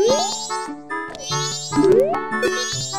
Wee! Wee! Wee!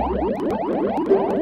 Música